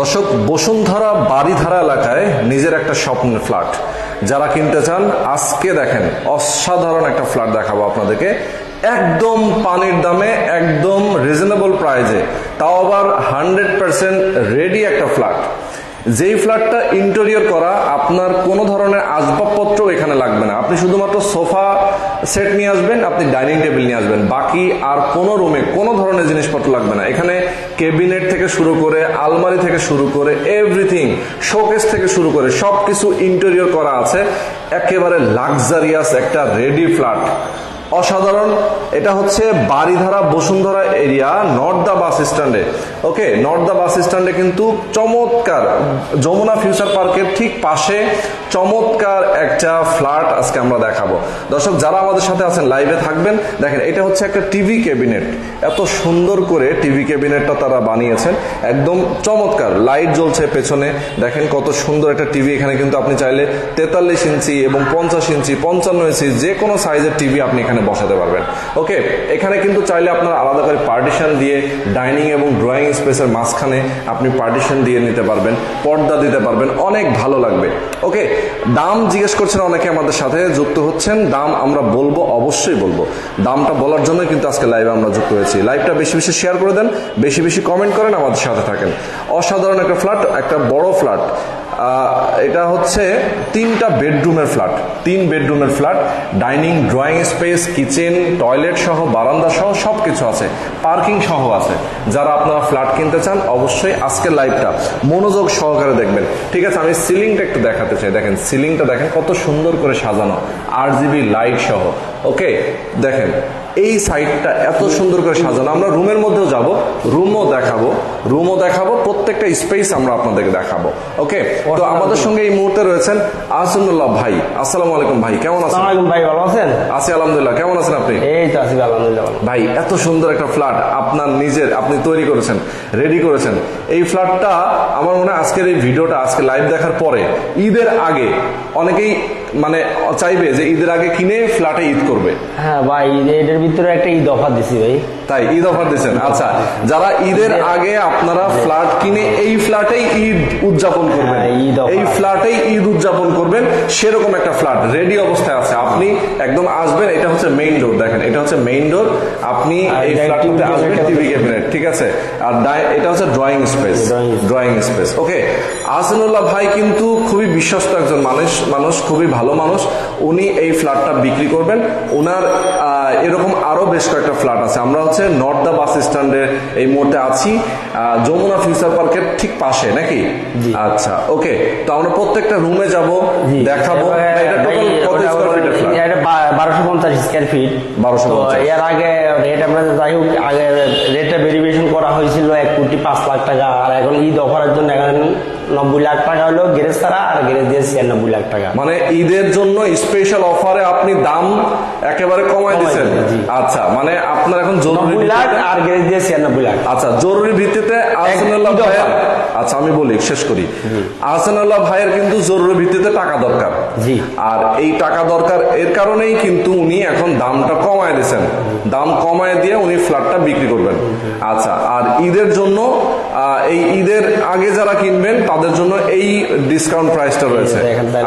দর্শক, বসুন্ধরা বাড়িধারা এলাকায় নিজের একটা স্বপ্নের ফ্ল্যাট। যারা কিনতে চান, আজকে দেখেন অসাধারণ একটা ফ্ল্যাট দেখাবো আপনাদেরকে। একদম পানির দামে, একদম রিজনেবল প্রাইজে তাও আবার হান্ড্রেড পার্সেন্ট রেডি একটা ফ্ল্যাট। যেই ফ্ল্যাটটা ইন্টেরিয়র করা, আপনার কোনো ধরনের আসবাবপত্র এখানে লাগবে না। আপনি শুধুমাত্র সোফা সেট নিয়ে আসবেন, আপনি ডাইনিং টেবিল নিয়ে আসবেন। বাকি আর কোনো রুমে কোনো ধরনের জিনিসপত্র লাগবে না। এখানে কেবিনেট থেকে শুরু করে, আলমারি থেকে শুরু করে এভরিথিং শোকেস থেকে শুরু করে, সবকিছু ইন্টেরিয়র করা আছে। একেবারে লাক্সারিয়াস একটা রেডি ফ্ল্যাট অসাধারণ। এটা হচ্ছে বাড়িধারা বসুন্ধরা এরিয়া নর্থ দা বাস স্ট্যান্ডে। ওকে নর্থ দা বাস স্ট্যান্ডে কিন্তু চমৎকার যমুনা ফিউচার পার্কের ঠিক পাশে চমৎকার একটা ফ্ল্যাট আজকে আমরা দেখাবো। দর্শক, যারা আমাদের সাথে আছেন, লাইভে থাকবেন, দেখেন, এটা হচ্ছে একটা টিভি ক্যাবিনেট। এত সুন্দর করে টিভি ক্যাবিনেটটা তারা বানিয়েছেন। একদম চমৎকার, লাইট জ্বলছে পেছনে। দেখেন কত সুন্দর একটা টিভি, এখানে কিন্তু আপনি চাইলে তেতাল্লিশ ইঞ্চি এবং পঞ্চাশ ইঞ্চি, পঞ্চান্ন ইঞ্চি যে কোনো সাইজের টিভি আপনি এখানে বসাতে পারবেন। ওকে এখানে কিন্তু চাইলে আপনার আলাদা করে পার্টিশন দিয়ে ডাইনিং এবং ড্রয়িং স্পেসের মাঝখানে আপনি পার্টিশন দিয়ে নিতে পারবেন, পর্দা দিতে পারবেন, অনেক ভালো লাগবে। ওকে দাম জিজ্ঞেস করছেন অনেকে আমাদের সাথে যুক্ত হচ্ছেন, দাম আমরা বলব, অবশ্যই বলব। দামটা বলার জন্য কিন্তু আজকে লাইভে আমরা যুক্ত হয়েছি। লাইভটা বেশি বেশি শেয়ার করে দেন, বেশি বেশি কমেন্ট করেন, আমাদের সাথে থাকেন। অসাধারণ একটা ফ্ল্যাট একটা বড় ফ্ল্যাট এটা হচ্ছে তিনটা বেডরুমের ফ্ল্যাট। তিন বেডরুমের flat, dining, drawing space, kitchen, toilet সহ, বারান্দা সহ সব কিছু আছে। পার্কিং সহ আছে। যারা আপনারা ফ্ল্যাট কিনতে চান, অবশ্যই আজকের লাইভটা মনোযোগ সহকারে দেখবেন। ঠিক আছে, আমি সিলিংটা একটু দেখাতে চাই। দেখেন, সিলিংটা দেখেন, কত সুন্দর করে সাজানো। আর জিবি লাইট সহ। ওকে, দেখেন। এই সাইডটা এত সুন্দর করে সাজানো। আমরা রুমের মধ্যেও যাব রুমও দেখাবো রুমও দেখাবো প্রত্যেকটা স্পেস আমরা আপনাদেরকে দেখাবো। ওকে তো আমাদের সঙ্গে এই মুহূর্তে রয়েছেন আসুল্লাহ ভাই। আসসালামু আলাইকুম ভাই কেমন আছেন? ভাই ভালো আছেন? আছি আলহামদুলিল্লাহ কেমন আছেন আপনি? এই তো আছি আলহামদুলিল্লাহ ভাই এত সুন্দর একটা ফ্ল্যাট আপনার নিজের আপনি তৈরি করেছেন রেডি করেছেন। এই ফ্ল্যাটটা আমার মনে হয় আজকের এই ভিডিওটা আজকে লাইভ দেখার পরে ঈদের আগে অনেকেই মানে চাইবে যে ঈদের আগে কিনে ফ্ল্যাটে ঈদ করবে। হ্যাঁ ভাই এটার ভিতরে একটা ঈদ অফার দিছি ভাই। তাই ঈদ অফার দিচ্ছেন আচ্ছা যারা ঈদের আগে আপনারা ফ্ল্যাট কিনে এই ফ্ল্যাটেই ঈদ উদযাপন করবেন। হ্যাঁ, offer। এই ফ্ল্যাটেই ঈদ উদযাপন করবেন সেরকম একটা ফ্ল্যাট রেডি অবস্থায় আছে। আপনি একদম আসবেন এটা হচ্ছে মেইন ডোর দেখেন এটা হচ্ছে মেইন ডোর আপনি এই ফ্ল্যাটটাতে আসবেন টিভি ক্যাবিনেট ঠিক আছে? আর এটা হচ্ছে drawing space drawing space okay Ahsanullah ভাই কিন্তু খুবই বিশ্বস্ত একজন মানুষ মানুষ খুবই ভালো মানুষ। উনি এই ফ্ল্যাটটা বিক্রি করবেন। ওনার আহ, এরকম আরও বেশ কয়েকটা ফ্ল্যাট আছে। আমরা হচ্ছে নর্থ দা বাস স্ট্যান্ডে এই মুহূর্তে আছি। যমুনা ফিউচার পার্কের ঠিক পাশে নাকি? আচ্ছা ওকে। তো আমরা প্রত্যেকটা রুমে যাব। দেখাবো। এটা টোটাল কত ওটা ফিটের ফ্ল্যাট এটা বা- বারোশো পঞ্চাশ স্কোয়ার ফিট 1250 এর আগে রেট আপনাদের যাই হোক আগে রেটটা ভেরিফিকেশন করা হয়েছিল এক কোটি পাঁচ লাখ টাকা আর এখন ঈদ অফারের জন্য এখন নব্বই লাখ টাকা হলো গ্যারেজ ছাড়া আর গ্যারেজ দিয়ে ছিয়ানব্বই লাখ টাকা। মানে ঈদের জন্য স্পেশাল অফারে আপনি দাম একেবারে কমায় কমায় দিচ্ছেন। আচ্ছা মানে আপনার এখন জরুরি লাখ আর গ্যারেজ দিয়ে ছিয়ানব্বই লাখ। আচ্ছা জরুরি ভিত্তিতে আহসানুল্লাহ ভাইয়ের আচ্ছা আমি বলি শেষ করি। আহসানুল্লাহ ভাইয়ের কিন্তু জরুরি ভিত্তিতে টাকা দরকার। জি। আর এই টাকা দরকার এর কারণেই কিন্তু উনি এখন দামটা কমায় দিয়েছেন। দাম কমায় দিয়ে উনি ফ্ল্যাটটা বিক্রি করবেন। আচ্ছা আর ঈদের জন্য এই ঈদের আগে যারা কিনবেন তাদের জন্য এই ডিসকাউন্ট প্রাইসটা রয়েছে।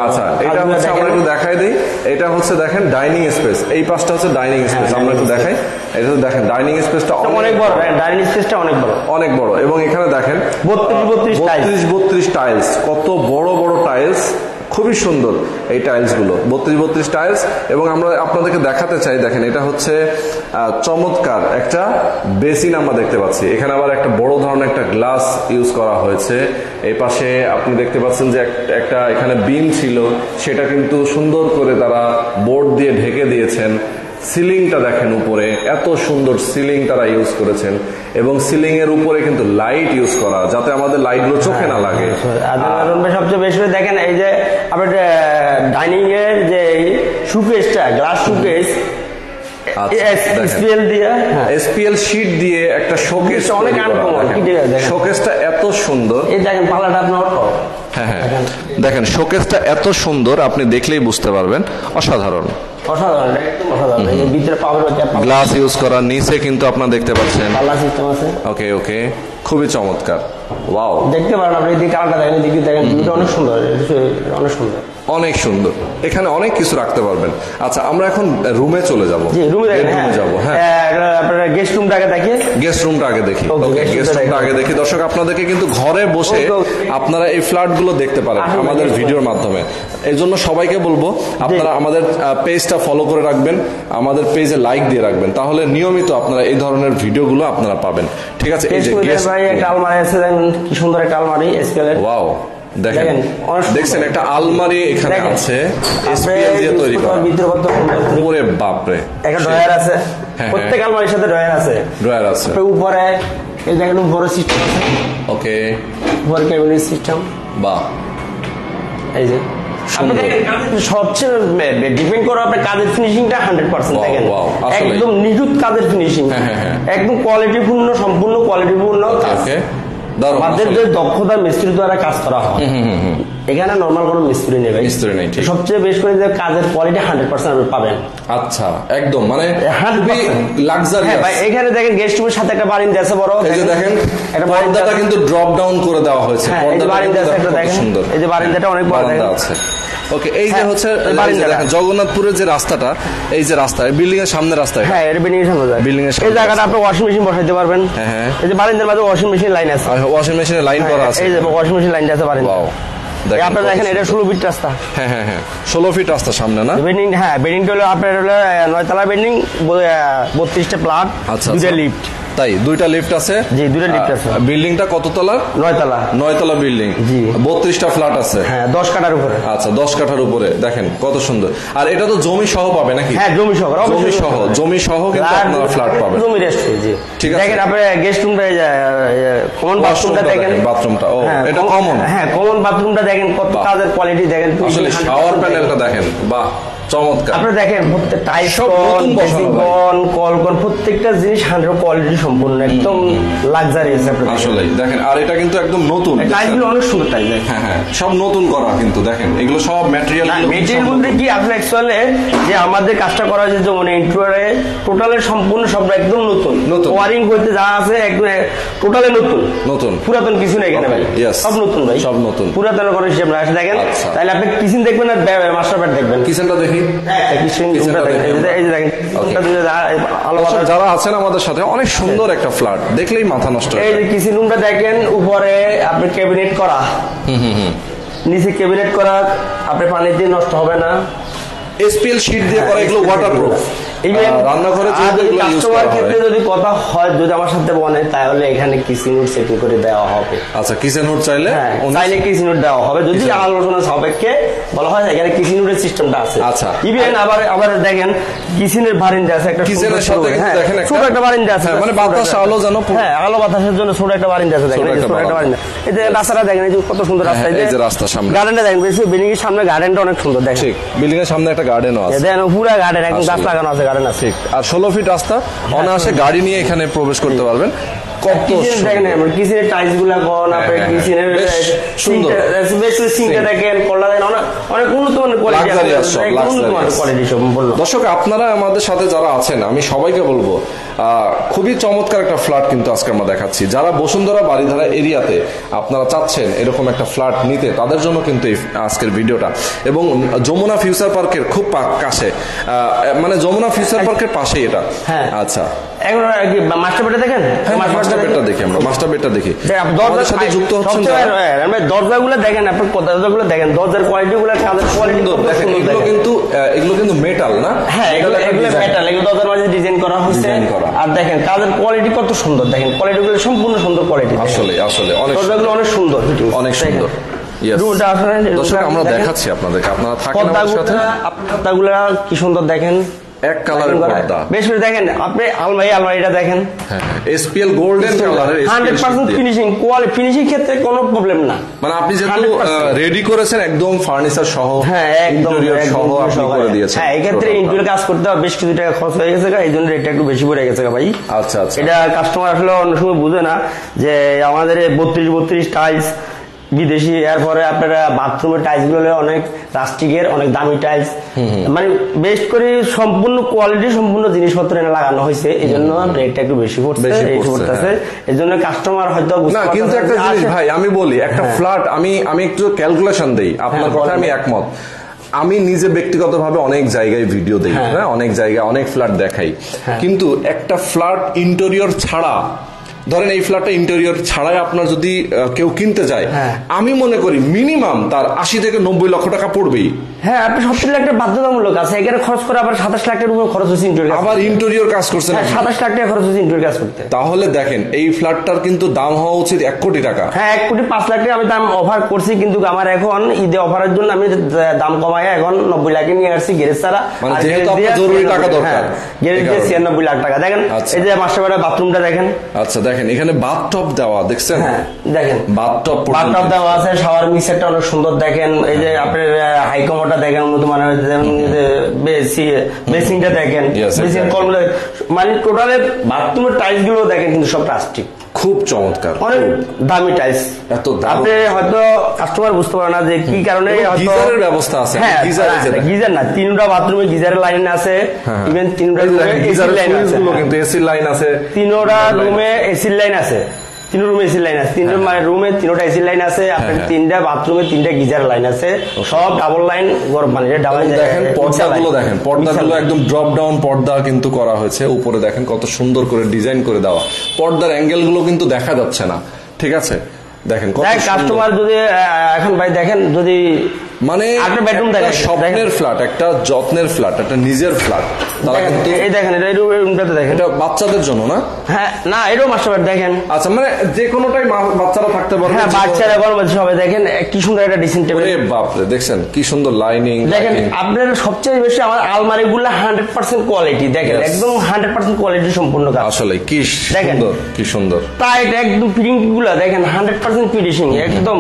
আচ্ছা এটা আর হচ্ছে আমরা একটু দেখাই দিই। এটা হচ্ছে দেখেন ডাইনিং স্পেস এই পাশটা হচ্ছে ডাইনিং স্পেস আমরা একটু দেখাই। এটা তো দেখেন ডাইনিং স্পেসটা অনেক বড়। ডাইনিং স্পেসটা অনেক বড়। অনেক বড়। এবং এখানে দেখেন বত্রিশ বত্রিশ বত্রিশ বত্রিশ টাইলস কত বড় বড় টাইলস খুবই সুন্দর এই টাইলসগুলো বত্রিশ বত্রিশ টাইলস এবং আমরা আপনাদেরকে দেখাতে চাই, দেখেন, এটা হচ্ছে চমৎকার একটা বেসিন আমরা দেখতে পাচ্ছি। এখানে আবার একটা বড় ধরনের একটা গ্লাস ইউজ করা হয়েছে। এই পাশে আপনি দেখতে পাচ্ছেন যে এক- একটা এখানে বিম ছিল, সেটা কিন্তু সুন্দর করে তারা বোর্ড দিয়ে ঢেকে দিয়েছেন। সিলিংটা দেখেন উপরে এত সুন্দর সিলিং তারা ইউজ করেছেন। এবং সিলিং এর উপরে কিন্তু লাইট ইউজ করা যাতে আমাদের লাইটগুলো চোখে না লাগে। সবচেয়ে বেশি দেখেন এই যে আপনার ডাইনিং এর যে সুকেসটা গ্লাস সুকেস আচ্ছা, হ্যাঁ। এসপিএল শিট দিয়ে একটা শোকেস অনেক। শোকেসটা এত সুন্দর। এই দেখেন পাল্লাটা আপনার হ্যাঁ হ্যাঁ। দেখেন শোকেসটা এত সুন্দর আপনি দেখলেই বুঝতে পারবেন। অসাধারণ। গ্লাস ইউজ করা নিচে কিন্তু আপনার দেখতে পাচ্ছেন। ওকে ওকে খুবই চমৎকার। ওয়াও দেখতে পারেন আপনি এদিকে কালারটা দেখেন এদিকে দেখেন অনেক সুন্দর অনেক সুন্দর। অনেক সুন্দর। এখানে অনেক কিছু রাখতে পারবেন। আচ্ছা আমরা এখন রুমে চলে যাব। রুমে যাব হ্যাঁ। আপনারা গেস্ট রুমটা আগে দেখিয়ে। গেস্ট রুমটা আগে দেখি। ওকে গেস্ট রুমটা আগে দেখি। দর্শক আপনাদেরকে কিন্তু ঘরে বসে. আপনারা এই ফ্ল্যাটগুলো দেখতে পারেন আমাদের ভিডিওর মাধ্যমে। এই জন্য সবাইকে বলব আপনারা আমাদের পেজটা ফলো করে রাখবেন আমাদের পেজে লাইক দিয়ে রাখবেন। তাহলে নিয়মিত আপনারা এই ধরনের ভিডিওগুলো আপনারা পাবেন। ঠিক আছে এই যে গেস্ট ভাই একটা আলমারি আছে কি সুন্দর একটা আলমারি ওয়াও দেখেন দেখছেন একটা আলমারি এখানে আছে আপনি এসপিএল দিয়ে তৈরি করা। একটা ড্রয়ার আছে হ্যাঁ, প্রত্যেক আলমারির সাথে ড্রয়ার আছে। ড্রয়ার আছে। উপরে এই দেখেন উপরে সিস্টেম আছে। ওকে। উপরে ক্যাবিনেট সিস্টেম বাহ। এই যে কাজের সবচেয়ে ডিপেন্ড করে আপনার কাজের ফিনিশিংটা হান্ড্রেড পার্সেন্ট দেখেন। একদম নিখুঁত কাজের ফিনিশিং হ্যাঁ, হ্যাঁ, হ্যাঁ। একদম কোয়ালিটিপূর্ণ সম্পূর্ণ কোয়ালিটিপূর্ণ কাজ। আমাদের যে দক্ষতা মিস্ত্রি দ্বারা কাজ করা হয় এখানে নর্মাল কোনো মিস্ত্রি নেই মিস্ত্রি নেই, সবচেয়ে বেশ করে যে কাজের কোয়ালিটি হান্ড্রেড পার্সেন্ট আপনি পাবেন। আচ্ছা একদম মানে 100% লাক্সারি হ্যাঁ ভাই এখানে দেখেন গেস্ট রুমের সাথে একটা বারিন্দা আছে বড়। এই যে দেখেন একটা পর্দাটা কিন্তু ড্রপ ডাউন করে দেওয়া হয়েছে। হ্যাঁ, পর্দাটা কিন্তু। সুন্দর। এই যে বারিন্দাটা অনেক বড়। আছে। ওকে এই যে হ্যাঁ, হচ্ছে জগন্নাথপুরের যে রাস্তাটা এই যে রাস্তা বিল্ডিং এর সামনে রাস্তা হ্যাঁ এটা বিল্ডিং এর সামনে যায়। Building এর এই জায়গাটা আপনি ওয়াশিং মেশিন বসাইতে পারবেন। হ্যাঁ, হ্যাঁ। এই যে বারিন্দার মাঝে ওয়াশিং মেশিন লাইন আছে। ওয়াশিং মেশিনে লাইন করা আছে। এই যে ওয়াশিং মেশিন লাইনটা আছে বারিন্দা আপনারা দেখেন এটা ষোলো ফিট রাস্তা। হ্যাঁ হ্যাঁ হ্যাঁ ষোলো ফিট রাস্তা সামনে না? বিল্ডিং হ্যাঁ বিল্ডিংটা হলো আপনার হলো নয়তলা বিল্ডিং বত্রিশটা প্লাট আচ্ছা। লিফট তাই দুইটা লিফট আছে। জি, দুইটা lift আছে। বিল্ডিংটা কত তলার নয়তলা। নয়তলা বিল্ডিং জি। বত্রিশটা ফ্ল্যাট আছে। হ্যাঁ দশ কাটার উপরে। আচ্ছা দশ কাঠার উপরে। দেখেন কত সুন্দর। আর এটা তো জমি সহ পাবে নাকি? হ্যাঁ জমি সহ জমি সহ জমি সহ কিন্তু আপনারা ফ্ল্যাট পাবেন। জমি রেস্ট জি। ঠিক আছে। দেখেন আপনি গেস্ট রুমটা কমন বাথরুমটা দেখেন bathroom-টা, ও, হ্যাঁ, এটা common? হ্যাঁ কমন বাথরুমটা দেখেন কত কাজের কোয়ালিটি দেখেন। আসলে 100% শাওয়ার প্যানেলটা দেখেন। বাহ। চমৎকার। আপনি দেখেন প্রত্যেক টাইস সব নতুন বসানো ভাই। কল কল কল প্রত্যেকটা জিনিস হান্ড্রেড কোয়ালিটি সম্পূর্ণ একদম লাক্সারিয়াস আসলে দেখেন আর এটা কিন্তু একদম নতুন। টাইলগুলো অনেক সুন্দর টাইল হ্যাঁ হ্যাঁ সব নতুন করা কিন্তু দেখেন এগুলো সব ম্যাটেরিয়াল মেটেরিয়াল বলতে কি আসলে অ্যাকচুয়ালি যে আমাদের কাজটা করা হয়েছে যেমন ইন্টারিয়ারে টোটালের সম্পূর্ণ সব একদম নতুন। নতুন। ওয়ারিং করতে যা আছে একদম টোটালে নতুন। নতুন। পুরাতন কিছু নেই এখানে ভাই। সব নতুন ভাই। সব নতুন। পুরাতন হিসেব আসলে দেখেন আচ্ছা। তাহলে আপনি কিচেন দেখবেন আর মাস্টার বেড দেখবেন। কিচেনটা দেখি কিচেন Kitchen-টা দেখেন এই যে- এই যে দেখেন Okay. রুমটা যা- আলো দর্শক বাতাস- যারা আছেন আমাদের সাথে অনেক সুন্দর একটা ফ্ল্যাট দেখলেই মাথা নষ্ট এই। যে কিচেন রুমটা দেখেন উপরে আপনি ক্যাবিনেট করা। নিচে ক্যাবিনেট করা আপনি পানি দিয়ে নষ্ট হবে না। এসপিএল শীট দিয়ে করা এগুলো ওয়াটারপ্রুফ যদি হয় ক্ষেত্রে যদি কথা হয় যদি আমার সাথে বলে তাহলে এখানে কিচেন সেটিং করে দেওয়া হবে। আচ্ছা কিচেন চাইলে হ্যাঁ চাইলে কিচেন দেওয়া হবে। যদি আলোচনা সাপেক্ষে বলা হয় এখানে কিচেন সিস্টেমটা আছে। আচ্ছা। ইভেন আবার আবার দেখেন কিচেনের বারিন্দা আছে একটা Kitchen সাথে ছোট- কিন্তু হ্যাঁ, দেখেন ছোট একটা বারিন্দা আছে হ্যাঁ, মানে বাতাস, আলো যেন হ্যাঁ আলো বাতাসের জন্য ছোট একটা বারিন্দা আছে দেখেন ছোট একটা বারান্দা। এই যে রাস্তাটা দেখেন এই যে কত সুন্দর রাস্তা হ্যাঁ, এই যে রাস্তার সামনে। গার্ডেনটা দেখেন বিল্ডিং এর সামনে গার্ডেনটা অনেক সুন্দর দেখেন। ঠিক বিল্ডিং এর সামনে একটা গার্ডেনও আছে। দেখেন পুরা গার্ডেন একদম গাছ লাগানো আছে গার্ডেন না ঠিক। আর ষোলো ফিট রাস্তা অনায়াসে গাড়ি নিয়ে এখানে প্রবেশ করতে পারবেন। কত। কিচেনের টাইলসগুলা কোন আপনার কিচেনের সুন্দর। সিঙ্কটা দেখেন অনেক উন্নত মানের কোয়ালিটি দর্শক আপনারা আমাদের সাথে যারা আছেন আমি সবাইকে বলব খুবই চমৎকার একটা ফ্ল্যাট কিন্তু আজকে আমরা দেখাচ্ছি। যারা বসুন্ধরা বাড়িধারা এরিয়াতে আপনারা চাচ্ছেন এরকম একটা ফ্ল্যাট নিতে তাদের জন্য কিন্তু এই আজকের ভিডিওটা। এবং যমুনা ফিউচার পার্কের খুব কাছে মানে যমুনা ফিউচার পার্কের পাশেই এটা। হ্যাঁ। আচ্ছা। মাস্টার দেখেন? হ্যাঁ মাস্টার বেডটা দেখি আমরা মাস্টার বেডটা দেখি। দরজা আমাদের সাথে যুক্ত হচ্ছেন দরজাগুলো দেখেন আপনি দরজাগুলো দেখেন দরজার কোয়ালিটি গুলো কাজের কোয়ালিটি এগুলো কিন্তু এগুলো কিন্তু মেটাল না? হ্যাঁ এগুলো। মেটাল এগুলো দরজার মাঝে ডিজাইন করা হয়েছে করা। আর দেখেন কাজের কোয়ালিটি কত সুন্দর। দেখেন কোয়ালিটি গুলো সম্পূর্ণ সুন্দর কোয়ালিটি আসলে আসলে অনেক দরজাগুলো অনেক সুন্দর। অনেক সুন্দর। আমরা দেখাচ্ছি আপনাদেরকে। আপনারা থাকেন আমাদের সাথে। কি সুন্দর দেখেন। এক কালারের পর্দা। বেশ করে দেখেন আপনি আলমারি আলমারিটা দেখেন। এসপিএল গোল্ডেন কালারের hundred percent finishing quality finishing ক্ষেত্রে কোনো প্রবলেম না। মানে আপনি যেহেতু রেডি করেছেন একদম ফার্নিচার সহ হ্যাঁ একদম সহ আপনি করে দিয়েছেন। হ্যাঁ Total ইন্টুর কাজ করতে হবে বেশ কিছু টাকা খরচ হয়ে গেছে এই জন্য রেটটা একটু বেশি পড়ে গেছে ভাই। আচ্ছা আচ্ছা। এটা কাস্টমার আসলে অন্য সময় বুঝে না যে আমাদের বত্রিশ বত্রিশ টাইলস বিদেশি এরপরে আপনার বাথরুমের টাইলসগুলো অনেক প্লাস্টিকের অনেক দামি টাইলস মানে বেস্ট করে সম্পূর্ণ কোয়ালিটি সম্পূর্ণ জিনিসপত্র এনে লাগানো হয়েছে। এই জন্য রেটটা একটু বেশি পড়ছে পড়তেছে। এই জন্য কাস্টমার হয়তো না কিন্তু একটা জিনিস ভাই আমি বলি একটা ফ্ল্যাট আমি আমি একটু ক্যালকুলেশন দেই। আপনার হ্যাঁ, কথা আমি একমত। আমি নিজে ব্যক্তিগতভাবে অনেক জায়গায় ভিডিও দেখি হ্যাঁ। হ্যাঁ অনেক জায়গায় অনেক ফ্ল্যাট দেখাই। হ্যাঁ। কিন্তু একটা ফ্ল্যাট ইন্টেরিয়র ছাড়া ধরেন এই ফ্ল্যাটটা ইন্টেরিয়র ছাড়াই আপনার যদি কেউ কিনতে যায় হ্যাঁ। আমি মনে করি মিনিমাম তার আশি থেকে নব্বই লক্ষ টাকা পড়বেই। হ্যাঁ আপনি লাখ টাকা বাধ্যতামূলক আছে এখানে খরচ করে আবার সাতাশ লাখ টাকার উপর খরচ হচ্ছে ইন্টার আবার ইন্টেরিয়র কাজ করছেন হ্যাঁ আপনি। সাতাশ লাখ টাকা খরচ হচ্ছে ইন্টার কাজ করতে। তাহলে দেখেন এই ফ্ল্যাটটার কিন্তু দাম হওয়া উচিত এক কোটি টাকা। হ্যাঁ এক কোটি পাঁচ লাখ টাকা আমি দাম অফার করছি কিন্তু আমার এখন ঈদে অফারের জন্য আমি দাম কমাই এখন নব্বই লাখে নিয়ে আসছি গ্যারেজ ছাড়া। মানে জরুরি টাকা দরকার। হ্যাঁ, গ্যারেজ দিয়ে ছিয়ানব্বই লাখ টাকা। দেখেন আচ্ছা। এই যে মাস্টারবাড়ির বাথরুমটা দেখেন। আচ্ছা দেখেন। এখানে বাথটপ দেওয়া দেখছেন? হ্যাঁ দেখেন। বাথটপ বাথটপ দেওয়া আছে শাওয়ার মিক্সারটা অনেক সুন্দর দেখেন এই যে আপনার হাইকমোটা দেখেন উন্নত মানের বেসি বেসিংটা দেখেন বেসিন বেসিং. কলগুলো মানে টোটালে বাথরুমের টাইলসগুলো দেখেন কিন্তু সব প্লাস্টিক খুব চমৎকার। অনেক দামি টাইলস। এত। আপনি হয়তো কাস্টমার বুঝতে পারে না যে কি কারণে হয়তো গিজারের ব্যবস্থা আছে। হ্যাঁ গিজার না তিনটা বাথরুমে গিজারের লাইন আছে হ্যাঁ, ইভেন তিনটা এসি গিজারের লাইন আছে। কিন্তু এসির লাইন আছে। তিনটা রুমে এসির লাইন আছে। তিন রুমে এসির লাইন আছে। মানে রুমে তিনটা এসির লাইন আছে আপনার হ্যাঁ। তিনটা বাথরুমে তিনটা গিজার লাইন আছে। সব ডাবল লাইন গরম পানি। ডাবল দেখেন পর্দাগুলো দেখেন পর্দাগুলো একদম ড্রপ ডাউন পর্দা কিন্তু করা হয়েছে। উপরে দেখেন কত সুন্দর করে ডিজাইন করে দেওয়া। পর্দার অ্যাঙ্গেলগুলো কিন্তু দেখা যাচ্ছে না। ঠিক আছে? দেখেন। কাস্টমার যদি এখন ভাই দেখেন যদি মানে দেখেন, স্বপ্নের ফ্ল্যাট একটা যত্নের ফ্ল্যাট একটা নিজের ফ্ল্যাট তারা কিন্তু এই দেখেন এটা এই রুমটাতে দেখেন। এটা বাচ্চাদের জন্য না? হ্যাঁ না এটাও মাস্টার বেড দেখেন। আচ্ছা মানে যে কোনোটাই বাচ্চারা থাকতে পারবে হ্যাঁ বাচ্চারা গরম আছে সবাই দেখেন কি সুন্দর একটা টেবিল ওরে বাপরে দেখছেন? কি সুন্দর লাইনিং দেখেন আপনার সবচেয়ে বেশি আমার আলমারি গুলো হান্ড্রেড পার্সেন্ট কোয়ালিটি দেখেন একদম হান্ড্রেড পার্সেন্ট কোয়ালিটি সম্পূর্ণ কাজ। আসলে কি দেখেন। সুন্দর কি সুন্দর। টাইট একদম ফিটিংগুলা দেখেন হান্ড্রেড পার্সেন্ট ফিনিশিং একদম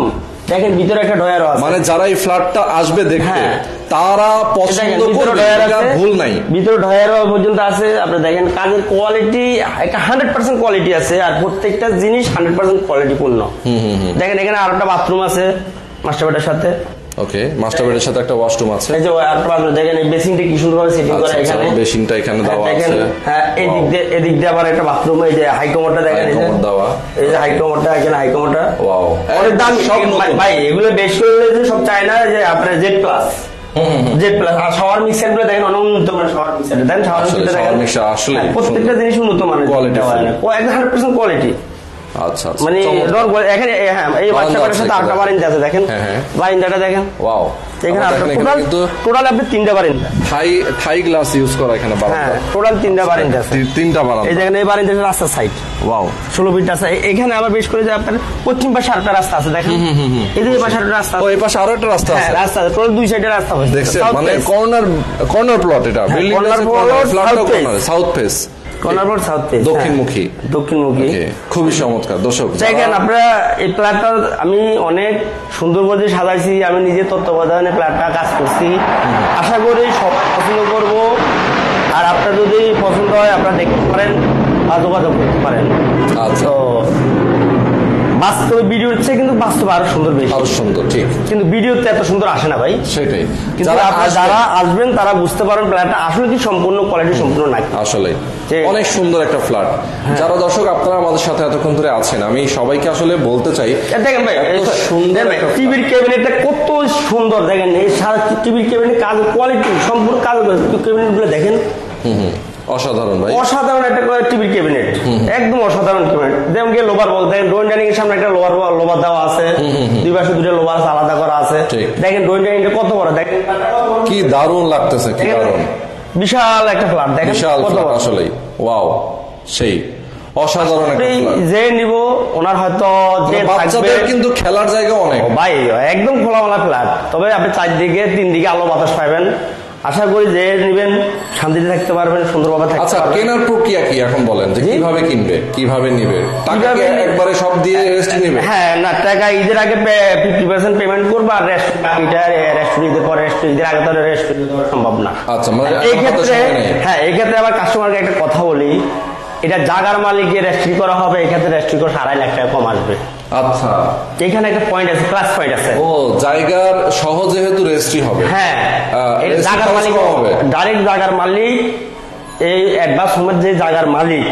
দেখেন ভিতরে একটা ডয়ারও আছে। মানে যারা এই ফ্ল্যাটটা আসবে দেখতে হ্যাঁ। তারা পছন্দ করবে ভুল নাই। ভিতরে ডয়ারও পর্যন্ত আছে। আপনি দেখেন কাজের কোয়ালিটি একটা হান্ড্রেড পার্সেন্ট কোয়ালিটি আছে আর প্রত্যেকটা জিনিস হান্ড্রেড পার্সেন্ট কোয়ালিটি পূর্ণ। দেখেন এখানে আর একটা বাথরুম আছে মাস্টার বেডের সাথে। ওকে মাস্টার বেডের সাথে একটা ওয়াশরুম আছে। এই যে bathroom, দেখেন এই বেসিংটা কি সুন্দর ভাবে সেটিং করা আচ্ছা, আচ্ছা, এখানে। বেসিনটা এখানে হ্যাঁ, দেওয়া আছে। হ্যাঁ এই দিক দিয়ে এদিক দিয়ে আবার একটা বাথরুম এই যে হাইকমোটটা দেখেন এই দেওয়া। এই যে হাইকমোটটা এখানে হাইকমোটটা Wow. অনেক দাম সব ভাই এগুলো বেশি করে সব চায় না যে আপনার জেড প্লাস জেড প্লাস আর শাওয়ার মিক্সারগুলো দেখেন অনেক উন্নত মানের শাওয়ার মিক্সার দেখেন শাওয়ার মিক্সার দেখেন। হ্যাঁ, প্রত্যেকটা। জিনিস উন্নত মানের হয়। একদম হান্ড্রেড পার্সেন্ট কোয়ালিটি আচ্ছা আচ্ছা। মানে। বলে- এখানে হ্যাঁ এই বাচ্চা আছে সাথে আটটা বারিন্দা আছে দেখেন। হ্যাঁ, হ্যাঁ। বারিন্দাটা দেখেন। ওয়াও। এখানে আবার টোটাল টোটাল আপনি তিনটা বারিন্দা। থাই থাই গ্লাস ইউজ করা এখানে হ্যাঁ বারান্দা টোটাল তিনটা বারিন্দা আছে। তি- তিনটা এই দেখেন এই বারিন্দা রাস্তার সাইড ওয়াও। ষোলো ফিট আছে। এখানে আবার বেশ করে যে আপনার পশ্চিম পাশে আরেকটা রাস্তা আছে দেখেন। এই যে পাশে আরেকটা রাস্তা ও এই পাশে আরও একটা রাস্তা হ্যাঁ আছে। রাস্তা আছে। টোটাল দুই সাইডে রাস্তা হয়েছে। দেখছেন মানে। কর্নার কর্নার প্লট এটা। Building south face corner road south দক্ষিণমুখী। দক্ষিণমুখী। খুবই চমৎকার দর্শক। দেখেন আপনারা এই প্ল্যাটটা আমি অনেক সুন্দর করে সাজাইছি আমি নিজে তত্ত্বাবধানে প্ল্যাটটা কাজ করছি। আশা করি সব পছন্দ করব। আর আপনার যদি পছন্দ হয় আপনারা দেখতে পারেন বা যোগাযোগ করতে পারেন। আচ্ছা। বাস্তবে ভিডিওর চেয়ে কিন্তু বাস্তবে আরও সুন্দর বেশি। আরও সুন্দর ঠিক। কিন্তু ভিডিওতে এত সুন্দর আসে না ভাই। সেটাই। কিন্তু যারা আসবেন- যারা আসবেন তারা বুঝতে পারেন প্ল্যাটটা আসলে কি সম্পূর্ণ কোয়ালিটি সম্পূর্ণ নাকি আসলে অনেক সুন্দর একটা ফ্ল্যাট যারা দর্শক আপনারা আমাদের সাথে এতক্ষণ ধরে আছেন আমি সবাইকে আসলে বলতে চাই দেখেন ভাই সুন্দর টিভির ক্যাবিনেটটা কত সুন্দর দেখেন এই সারা টিভির ক্যাবিনেট কাজ কোয়ালিটি সম্পূর্ণ কাজ ক্যাবিনেটগুলো দেখেন। হুম, হুম, অসাধারণ ভাই। অসাধারণ একটা টিভির ক্যাবিনেট। একদম অসাধারণ ক্যাবিনেট। যেমন কি লোবার বল দেখেন ড্রয়িং ডাইনিং এর সামনে একটা লোবার লোবার দেওয়া আছে। দুই পাশে দুটো লোবার আলাদা করা আছে। দেখেন ড্রয়িং ডাইনিংটা কত বড় দেখেন। কি দারুণ লাগতেছে কি দারুণ। বিশাল একটা ফ্ল্যাট দেখেন বিশাল ফ্ল্যাট বড়। আসলেই। ওয়াও সেই অসাধারণ একটা যে নিব ওনার হয়তো যে বাচ্চাদের কিন্তু খেলার জায়গা অনেক। ভাই একদম খোলামেলা ফ্ল্যাট তবে আপনি চারদিকে তিন দিকে আলো বাতাস পাবেন। আশা করি যে নিবেন শান্তিতে থাকতে পারবেন সুন্দরভাবে থাকতে আচ্ছা কেনার প্রক্রিয়া কি এখন বলেন? যে কীভাবে কিনবে কীভাবে নিবে? টাকা একবারে সব দিয়ে রেস্ট নিবে? হ্যাঁ না টাকা ঈদের আগে ফিফটি পার্সেন্ট পেমেন্ট করব আর রেস্ট বাকিটা রেস্ট ঈদের পরে রেস্ট ঈদের আগে তো রেস্ট সম্ভব না। আচ্ছা, মানে এই ক্ষেত্রে হ্যাঁ এই ক্ষেত্রে আবার কাস্টমারকে একটা কথা বলি এটা জাগার মালিকের রেস্ট্রি করা হবে? এই ক্ষেত্রে রেস্ট্রি করে? আড়াই লাখ টাকা কম আসবে। আচ্ছা। এখানে একটা পয়েন্ট আছে প্লাস পয়েন্ট আছে। ও জায়গার সহ যেহেতু রেজিস্ট্রি হবে। হ্যাঁ। জায়গার মালিক হবে। ডাইরেক্ট জায়গার মালিক এই অ্যাডভান্স সময় যে জায়গার মালিক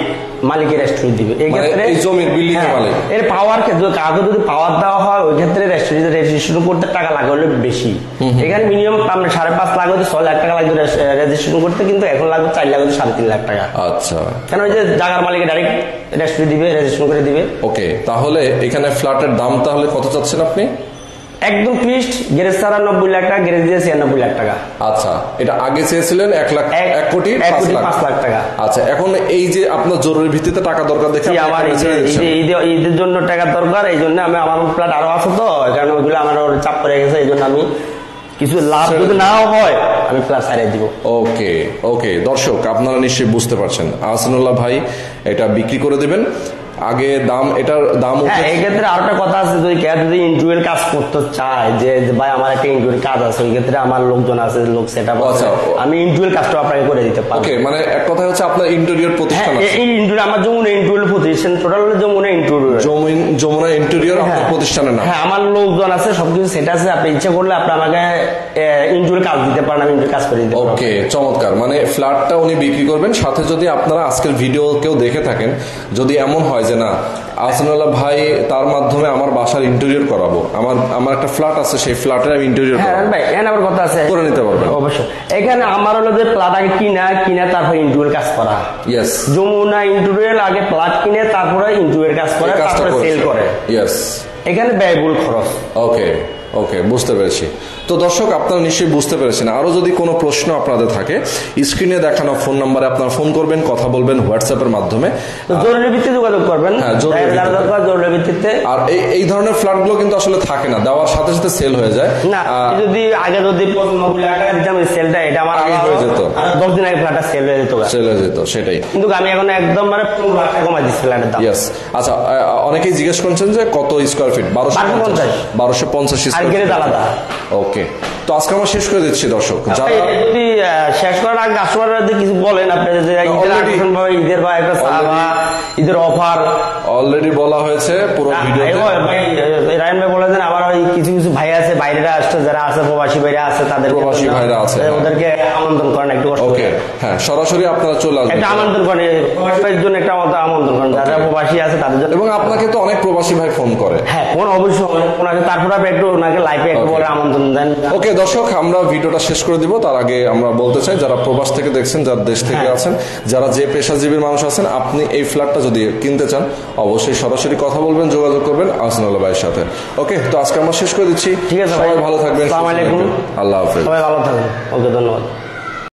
মালিকের রেস্টুরেন্ট দিবে। এই মানে ক্ষেত্রে জমির এর হ্যাঁ, মালিক। এর পাওয়ার ক্ষেত্রে কাউকে যদি পাওয়ার দেওয়া হয় ওই ক্ষেত্রে রেস্টুরেন্ট রেজিস্ট্রেশন করতে টাকা লাগে হলে বেশি এখানে মিনিমাম আমরা সাড়ে পাঁচ লাখ হতে ছয় লাখ টাকা লাগবে রেজিস্ট্রেশন করতে কিন্তু এখন লাগবে চার লাখ হতে সাড়ে তিন লাখ টাকা। আচ্ছা। কেন ওই যে জায়গার মালিকে ডাইরেক্ট রেস্টুরেন্ট দিবে রেজিস্ট্রেশন করে দিবে। ওকে তাহলে এখানে ফ্ল্যাটের দাম তাহলে কত চাচ্ছেন আপনি? একদম ফিক্সড গ্যারেজ ছাড়া নব্বই লাখ টাকা গ্যারেজ দিয়ে ছিয়ানব্বই লাখ টাকা। আচ্ছা এটা আগে চেয়েছিলেন এক লাখ এক- কোটি এক পাঁচ কোটি লাখ। পাঁচ লাখ টাকা। আচ্ছা এখন এই যে আপনার জরুরি ভিত্তিতে টাকা দরকার দেখে আমার এই যে- এই যে ঈদে- ঈদের জন্য টাকা দরকার এই জন্য আমি আমার প্লাট আরও আছে তো কারণ ওইগুলো আমার চাপ পড়ে গেছে এই জন্য আমি কিছু লাভ যদি নাও হয় আমি প্লাট ছাড়িয়ে দিব। ওকে ওকে। দর্শক আপনারা নিশ্চয়ই বুঝতে পারছেন। আহসানুল্লাহ ভাই এটা বিক্রি করে দিবেন। আগে দাম এটার দাম হ্যাঁ উঠে এই ক্ষেত্রে আরেকটা কথা আছে যদি কেউ যদি ইন্টারভিউর কাজ করতে চায় যে ভাই আমার একটা ইন্টারভিউর কাজ আছে ওই ক্ষেত্রে আমার লোকজন আছে লোক সেট আপ আছে আচ্ছা। আমি ইন্টারভিউর কাজটা আপনাকে করে দিতে পারব। ওকে মানে এক কথা হচ্ছে আপনার ইন্টেরিয়র হ্যাঁ প্রতিষ্ঠান আছে। এই ইন্টারভিউ আমার যমুনা ইন্টারভিউ প্রতিষ্ঠান টোটাল যমুনা ইন্টারভিউ জমিন যমুনা ইন্টেরিয়র আপনার প্রতিষ্ঠানের নাম। হ্যাঁ আমার লোকজন আছে সবকিছু সেট আছে আপনি ইচ্ছা করলে আপনি আমাকে ইন্টারভিউ কাজ দিতে পারেন আমি ইন্টারভিউ কাজ করে দিতে ওকে চমৎকার। মানে ফ্ল্যাটটা উনি বিক্রি করবেন সাথে যদি আপনারা আজকের ভিডিও কেউ দেখে থাকেন যদি এমন হয় যে না আহসানুল্লাহ ভাই তার মাধ্যমে আমার বাসার ইন্টেরিয়র করাবো। আমার আমার একটা ফ্ল্যাট আছে সেই ফ্ল্যাটের আমি ইন্টেরিয়র হ্যাঁ করাবো। ভাই এখানে আবার কথা আছে। করে নিতে পারবেন। অবশ্যই। এখানে আমার হলো যে প্লাট আগে কিনা কিনা তারপর ইন্টারভিউ কাজ করা। ইয়েস যমুনা ইন্টারভিউ আগে প্লাট কিনে তারপরে ইন্টারভিউ কাজ করে তারপরে সেল করে। ইয়েস এখানে ব্যয়বহুল খরচ। ওকে ওকে বুঝতে পেরেছি। তো দর্শক আপনারা নিশ্চয়ই বুঝতে পেরেছেন। আরও যদি কোনো প্রশ্ন আপনাদের থাকে স্ক্রিনে দেখানো ফোন নাম্বারে আপনারা ফোন করবেন কথা বলবেন হোয়াটসঅ্যাপের মাধ্যমে। তো জরুরি ভিত্তিতে যোগাযোগ করবেন। হ্যাঁ, জরুরি ভিত্তিতে। আর এই ধরনের ফ্ল্যাটগুলো কিন্তু আসলে থাকে না। দেওয়ার সাথে সাথে সেল হয়ে যায়। না যদি আগে যদি সেলটা এটা আমার আগে হয়ে যেত। দশ দিন আগে ফ্ল্যাটটা সেল হয়ে যেত সেল হয়ে যেত সেটাই। কিন্তু আমি এখন একদম মানে কমাই দিচ্ছি ফ্ল্যাটের দাম। ইয়েস আচ্ছা অনেকেই জিজ্ঞেস করছেন যে কত স্কোয়ার ফিট বারোশো পঞ্চাশ। বারোশো পঞ্চাশ স্কোয়ার আলাদা। ওকে তো আজকে আমরা শেষ করে দিচ্ছি দর্শক। যারা যদি শেষ করার আগে কাস্টমাররা যদি কিছু বলেন আপনি যে ঈদের আকর্ষণ বা ঈদের বা একটা ঈদের অফার অলরেডি বলা হয়েছে পুরো ভিডিওতে রায়ন ভাই বলেছেন আবার ওই কিছু কিছু ভাই আছে বাইরেরা আসছে যারা আছে প্রবাসী ভাইরা আছে তাদের প্রবাসী ভাইরা আছে, হ্যাঁ। ওদেরকে আমন্ত্রণ করেন একটু ওকে হ্যাঁ সরাসরি আপনারা চলে আসবেন। একটা আমন্ত্রণ করেন এই প্রবাসী ভাইয়ের জন্য একটা আমন্ত্রণ- করেন যারা প্রবাসী আছে তাদের জন্য। এবং আপনাকে তো অনেক প্রবাসী ভাই ফোন করে। হ্যাঁ কোন অবশ্যই ওনাকে তারপরে আপনি একটু ওনাকে লাইফে একটু বলে আমন্ত্রণ দেন। ওকে দর্শক আমরা ভিডিওটা শেষ করে দিব। তার আগে আমরা বলতে চাই যারা প্রবাস থেকে দেখছেন যারা দেশ থেকে হ্যাঁ। আছেন যারা যে পেশাজীবীর মানুষ আছেন আপনি এই ফ্ল্যাটটা যদি কিনতে চান অবশ্যই সরাসরি কথা বলবেন যোগাযোগ করবেন আসনাল্লাহ ভাইয়ের সাথে। ওকে তো আজকে আমরা শেষ করে দিচ্ছি। ঠিক আছে সবাই ভালো থাকবেন আসসালামু আলাইকুম। থাকবেন। আল্লাহ হাফেজ। সবাই ভালো থাকবেন। ওকে ধন্যবাদ।